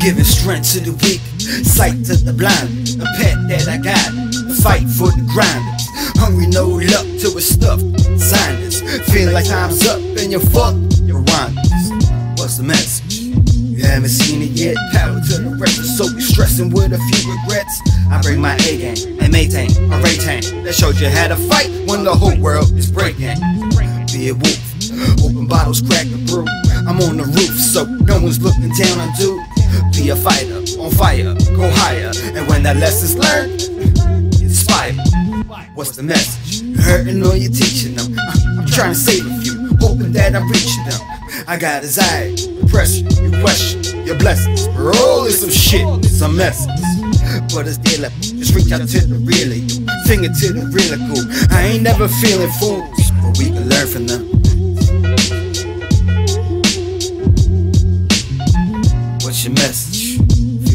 strength to the weak, sight to the blind. A pet that I got, fight for the grinders. Hungry, no luck to a stuffed signers. Feel like time's up and you're fucked, you're What's the message? You haven't seen it yet. Power to the rest, so we stressing with a few regrets. I bring my A game and maintain a rating that shows you how to fight when the whole world is breaking. Be a wolf, open bottles, crack the brew. I'm on the roof, so no one's looking down on dude. Be a fighter, on fire, go higher. And when that lesson's learned, it's inspire. What's the message? You're hurting or you're teaching them. Uh, I'm trying to save a few, hoping that I'm reaching them. I got desire, depression, you question your blessings. We're some shit, some messes. But it's level. Just reach out to the real you, finger to the real cool. I ain't never feeling fools, but we can learn from them.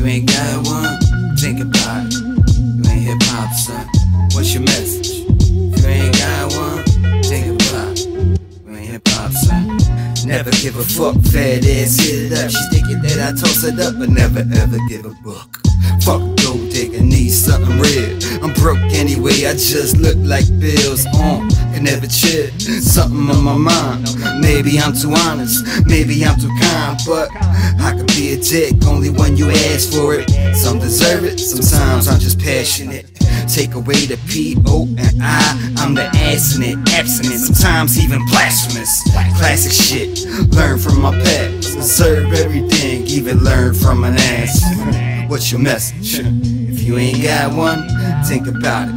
You ain't got one, think about it. You ain't hip hop, son. What's your message? If you ain't got one, think about it. You ain't hip hop, son. Never give a fuck, fat ass hit it up. She's thinking that I toss it up, but never ever give a fuck. Fuck gold digger, need something real. I'm broke anyway, I just look like bills on. Can never chill, something on my mind. Maybe I'm too honest, maybe I'm too kind, but I can be a dick only when you ask for it. Some deserve it, sometimes I'm just passionate. Take away the P-O and I, I'm the ass in it, abstinent, sometimes even blasphemous. Classic shit, learn from my past, observe everything, even learn from an ass. What's your message? If you ain't got one, think about it.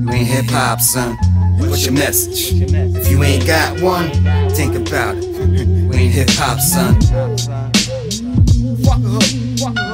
You ain't hip hop, son. What's your message? If you ain't got one, think about it. You ain't hip hop, son. Fuck up, fuck up.